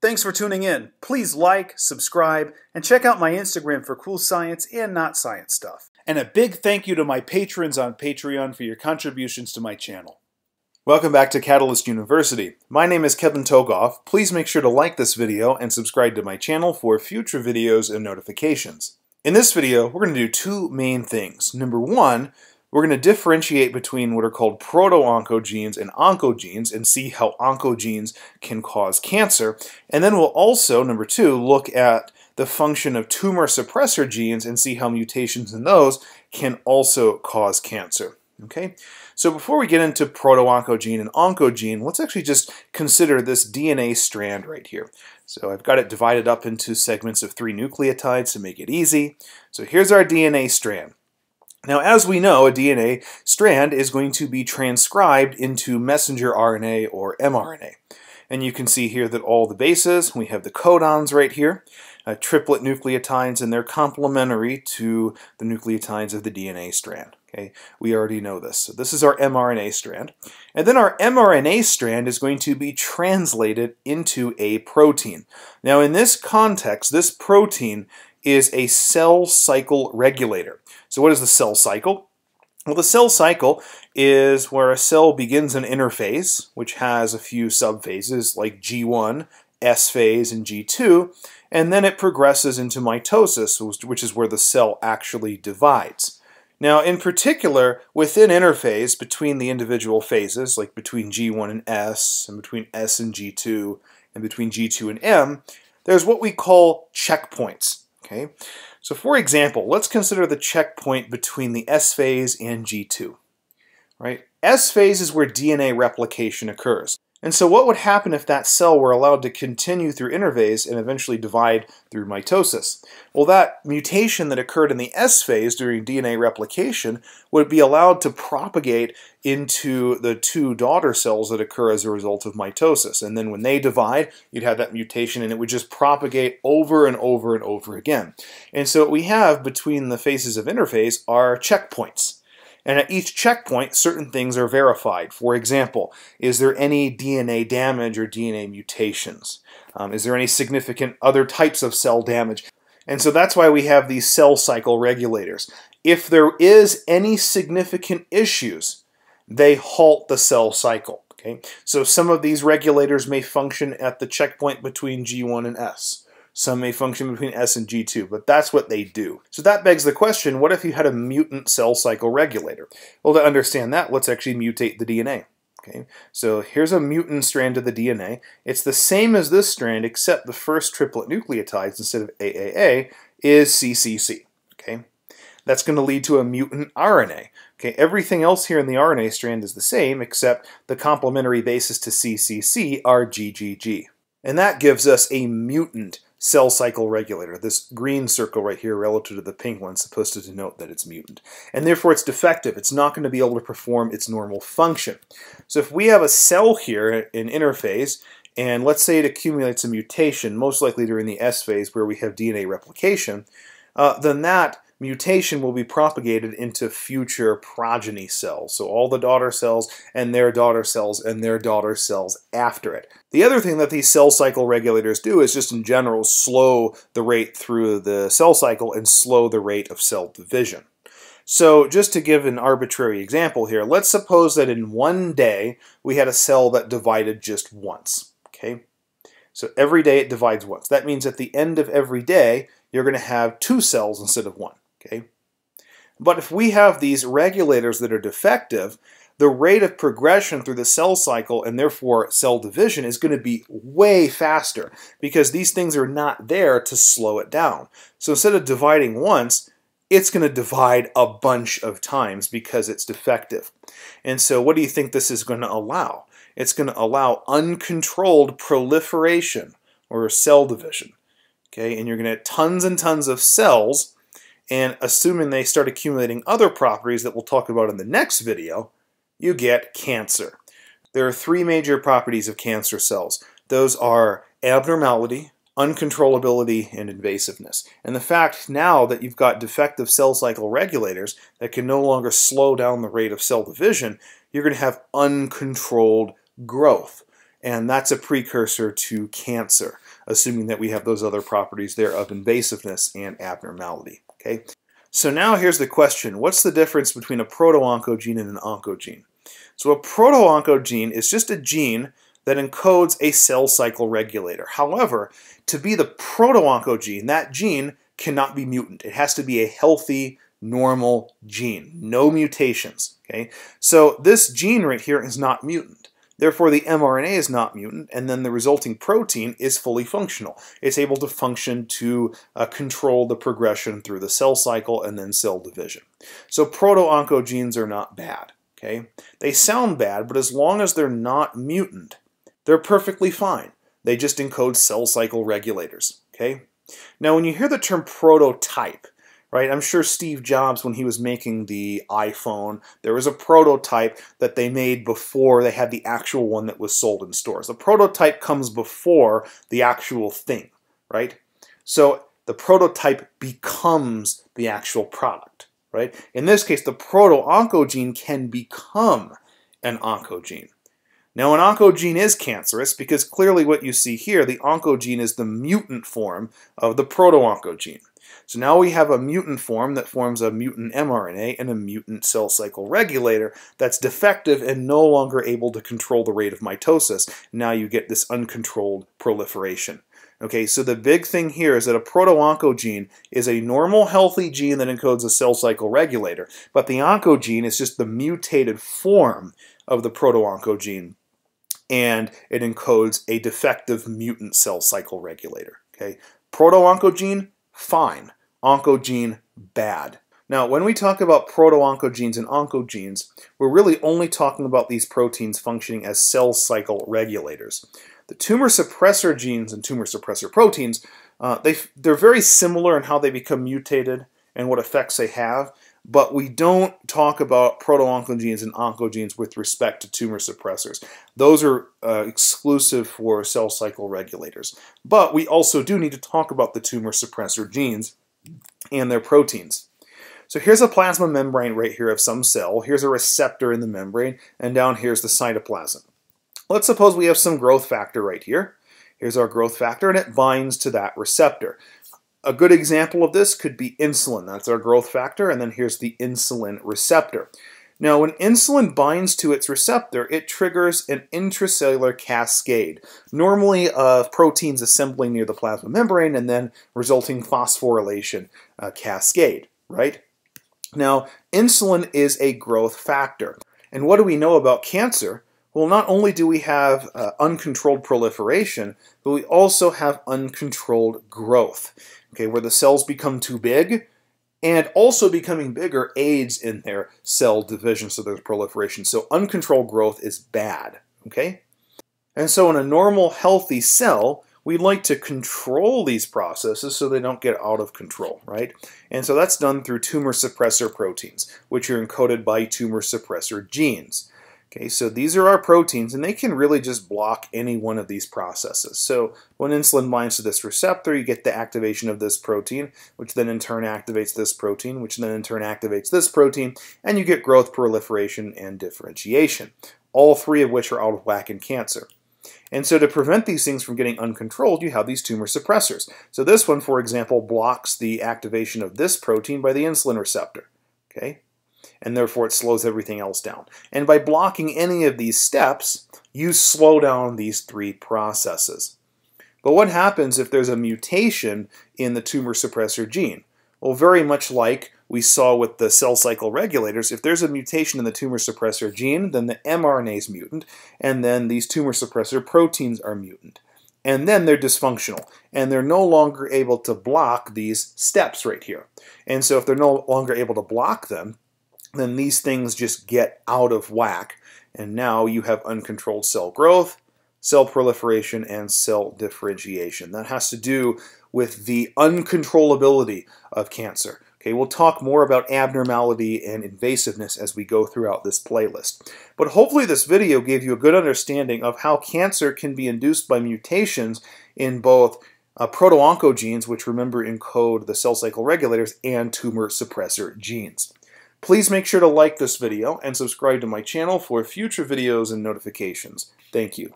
Thanks for tuning in. Please like, subscribe, and check out my Instagram for cool science and not science stuff. And a big thank you to my patrons on Patreon for your contributions to my channel. Welcome back to Catalyst University. My name is Kevin Tokoph. Please make sure to like this video and subscribe to my channel for future videos and notifications. In this video, we're going to do two main things. Number one, we're going to differentiate between what are called proto-oncogenes and oncogenes and see how oncogenes can cause cancer. And then we'll also, number two, look at the function of tumor suppressor genes and see how mutations in those can also cause cancer. Okay, so before we get into proto-oncogene and oncogene, let's actually just consider this DNA strand right here. So I've got it divided up into segments of three nucleotides to make it easy. So here's our DNA strand. Now, as we know, a DNA strand is going to be transcribed into messenger RNA or mRNA. And you can see here that all the bases, we have the codons right here, uh, triplet nucleotides, and they're complementary to the nucleotides of the DNA strand. Okay, we already know this. So this is our mRNA strand. And then our mRNA strand is going to be translated into a protein. Now in this context, this protein is a cell cycle regulator. So what is the cell cycle? Well, the cell cycle is where a cell begins an interphase, which has a few subphases like G1, S phase, and G2, and then it progresses into mitosis, which is where the cell actually divides. Now, in particular, within interphase between the individual phases, like between G1 and S, and between S and G2, and between G2 and M, there's what we call checkpoints. Okay, so for example, let's consider the checkpoint between the S phase and G2. Right, S phase is where DNA replication occurs. And so what would happen if that cell were allowed to continue through interphase and eventually divide through mitosis? Well, that mutation that occurred in the S phase during DNA replication would be allowed to propagate into the two daughter cells that occur as a result of mitosis. And then when they divide, you'd have that mutation and it would just propagate over and over and over again. And so what we have between the phases of interphase are checkpoints. And at each checkpoint, certain things are verified. For example, is there any DNA damage or DNA mutations? Um, is there any significant other types of cell damage? And so that's why we have these cell cycle regulators. If there is any significant issues, they halt the cell cycle. Okay, so some of these regulators may function at the checkpoint between G1 and S. Some may function between S and G2, but that's what they do. So that begs the question, what if you had a mutant cell cycle regulator? Well, to understand that, let's actually mutate the DNA. Okay, so here's a mutant strand of the DNA. It's the same as this strand, except the first triplet nucleotides instead of AAA is CCC. Okay, that's going to lead to a mutant RNA. Okay, everything else here in the RNA strand is the same, except the complementary bases to CCC are GGG. And that gives us a mutant cell cycle regulator. This green circle right here relative to the pink one is supposed to denote that it's mutant. And therefore it's defective. It's not going to be able to perform its normal function. So if we have a cell here in interphase, and let's say it accumulates a mutation, most likely during the S phase where we have DNA replication, uh, then that mutation will be propagated into future progeny cells. So all the daughter cells and their daughter cells and their daughter cells after it. The other thing that these cell cycle regulators do is just in general slow the rate through the cell cycle and slow the rate of cell division. So just to give an arbitrary example here, let's suppose that in one day we had a cell that divided just once. Okay, So every day it divides once. That means at the end of every day, you're going to have two cells instead of one. Okay? But if we have these regulators that are defective, the rate of progression through the cell cycle and therefore cell division is going to be way faster because these things are not there to slow it down. So instead of dividing once, it's going to divide a bunch of times because it's defective. And so what do you think this is going to allow? It's going to allow uncontrolled proliferation or cell division. Okay, and you're going to have tons and tons of cells and assuming they start accumulating other properties that we'll talk about in the next video, you get cancer. There are three major properties of cancer cells. Those are abnormality, uncontrollability, and invasiveness. And the fact now that you've got defective cell cycle regulators that can no longer slow down the rate of cell division, you're going to have uncontrolled growth. and that's a precursor to cancer, assuming that we have those other properties there of invasiveness and abnormality. Okay, so now here's the question: What's the difference between a proto-oncogene and an oncogene? So a proto-oncogene is just a gene that encodes a cell cycle regulator. However, to be the proto-oncogene, that gene cannot be mutant. It has to be a healthy, normal gene, no mutations. Okay, so this gene right here is not mutant. Therefore, the mRNA is not mutant, and then the resulting protein is fully functional. It's able to function to uh, control the progression through the cell cycle and then cell division. So proto-oncogenes are not bad. Okay, They sound bad, but as long as they're not mutant, they're perfectly fine. They just encode cell cycle regulators. Okay. Now, when you hear the term prototype, right? I'm sure Steve Jobs, when he was making the iPhone, there was a prototype that they made before they had the actual one that was sold in stores. The prototype comes before the actual thing, right? So the prototype becomes the actual product, right? In this case, the proto-oncogene can become an oncogene. Now, an oncogene is cancerous because clearly what you see here, the oncogene is the mutant form of the proto-oncogene. So now we have a mutant form that forms a mutant mRNA and a mutant cell cycle regulator that's defective and no longer able to control the rate of mitosis. Now you get this uncontrolled proliferation. Okay, so the big thing here is that a proto-oncogene is a normal healthy gene that encodes a cell cycle regulator, but the oncogene is just the mutated form of the proto-oncogene and it encodes a defective mutant cell cycle regulator. Okay, proto-oncogene fine. Oncogene, bad. Now, when we talk about proto-oncogenes and oncogenes, we're really only talking about these proteins functioning as cell cycle regulators. The tumor suppressor genes and tumor suppressor proteins, uh, they, they're very similar in how they become mutated and what effects they have, but we don't talk about proto-oncogenes and oncogenes with respect to tumor suppressors. Those are uh, exclusive for cell cycle regulators. But we also do need to talk about the tumor suppressor genes and their proteins. So here's a plasma membrane right here of some cell. Here's a receptor in the membrane, and down here's the cytoplasm. Let's suppose we have some growth factor right here. Here's our growth factor, and it binds to that receptor. A good example of this could be insulin. That's our growth factor, and then here's the insulin receptor. Now, when insulin binds to its receptor, it triggers an intracellular cascade, normally of proteins assembling near the plasma membrane and then resulting phosphorylation uh, cascade, right? Now, insulin is a growth factor. And what do we know about cancer? Well, not only do we have uh, uncontrolled proliferation, but we also have uncontrolled growth okay, where the cells become too big, and also becoming bigger aids in their cell division, so there's proliferation. So uncontrolled growth is bad, okay? And so in a normal, healthy cell, we like to control these processes so they don't get out of control, right? And so that's done through tumor suppressor proteins, which are encoded by tumor suppressor genes. Okay, so these are our proteins, and they can really just block any one of these processes. So when insulin binds to this receptor, you get the activation of this protein, which then in turn activates this protein, which then in turn activates this protein, and you get growth, proliferation, and differentiation, all three of which are out of whack in cancer. And so to prevent these things from getting uncontrolled, you have these tumor suppressors. So this one, for example, blocks the activation of this protein by the insulin receptor. Okay, and therefore it slows everything else down. And by blocking any of these steps, you slow down these three processes. But what happens if there's a mutation in the tumor suppressor gene? Well, very much like we saw with the cell cycle regulators, if there's a mutation in the tumor suppressor gene, then the mRNA is mutant, and then these tumor suppressor proteins are mutant. And then they're dysfunctional, and they're no longer able to block these steps right here. And so if they're no longer able to block them, then these things just get out of whack. And now you have uncontrolled cell growth, cell proliferation, and cell differentiation. That has to do with the uncontrollability of cancer. Okay, we'll talk more about abnormality and invasiveness as we go throughout this playlist. But hopefully this video gave you a good understanding of how cancer can be induced by mutations in both uh, proto-oncogenes, which remember encode the cell cycle regulators, and tumor suppressor genes. Please make sure to like this video and subscribe to my channel for future videos and notifications. Thank you.